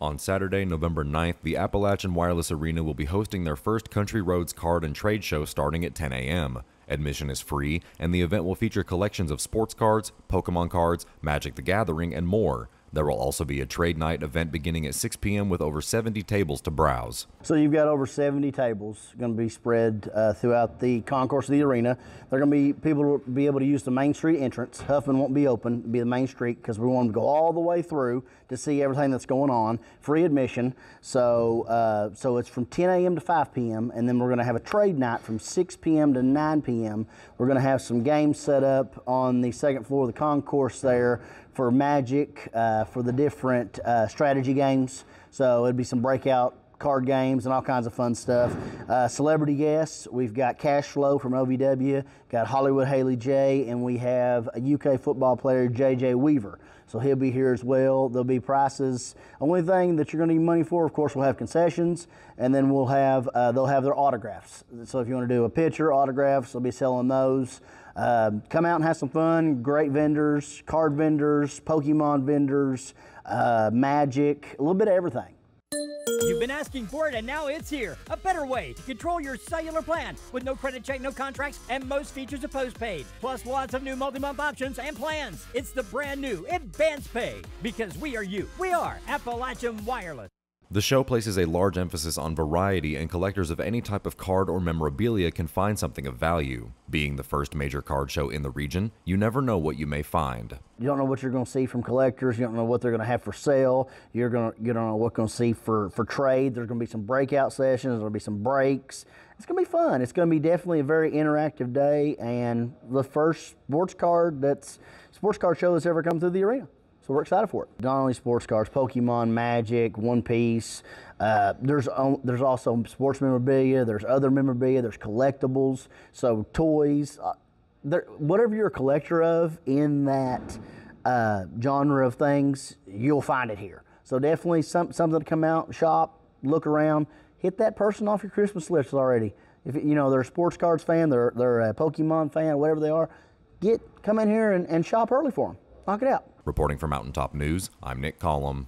On Saturday, November 9th, the Appalachian Wireless Arena will be hosting their first Country Boys Card and Trade Show starting at 10 a.m. Admission is free, and the event will feature collections of sports cards, Pokemon cards, Magic the Gathering, and more. There will also be a trade night event beginning at 6 p.m. with over 70 tables to browse. So you've got over 70 tables going to be spread uh, throughout the concourse of the arena. They're going to be people will be able to use the Main Street entrance. Huffman won't be open, It'll be the Main Street because we want them to go all the way through to see everything that's going on. Free admission. So uh, so it's from 10 a.m. to 5 p.m. and then we're going to have a trade night from 6 p.m. to 9 p.m. We're going to have some games set up on the second floor of the concourse there for Magic, uh, for the different uh, strategy games. So it'd be some breakout card games and all kinds of fun stuff. Uh, celebrity guests, we've got Cash Flow from OVW, got Hollywood Haley J, and we have a UK football player, JJ Weaver. So he'll be here as well. There'll be prices. Only thing that you're going to need money for, of course, we'll have concessions, and then we'll have uh, they'll have their autographs. So if you want to do a picture, autographs, they'll be selling those. Um, come out and have some fun. Great vendors, card vendors, Pokemon vendors, uh, Magic, a little bit of everything. You've been asking for it, and now it's here. A better way to control your cellular plan with no credit check, no contracts, and most features of postpaid. Plus, lots of new multi month options and plans. It's the brand new Advance Pay because we are you. We are Appalachian Wireless. The show places a large emphasis on variety, and collectors of any type of card or memorabilia can find something of value. Being the first major card show in the region, you never know what you may find. You don't know what you're going to see from collectors. You don't know what they're going to have for sale. You're going to you don't know what going to see for for trade. There's going to be some breakout sessions. There'll be some breaks. It's going to be fun. It's going to be definitely a very interactive day, and the first sports card that's sports card show that's ever come through the arena. So we're excited for it. Not only sports cars, Pokemon, Magic, One Piece. Uh, there's there's also sports memorabilia. There's other memorabilia. There's collectibles. So toys. Uh, there, whatever you're a collector of in that uh, genre of things, you'll find it here. So definitely some, something to come out, shop, look around, hit that person off your Christmas list already. If you know they're a sports cards fan, they're they're a Pokemon fan, whatever they are, get come in here and, and shop early for them. Knock it out. Reporting for Mountaintop News, I'm Nick Collum.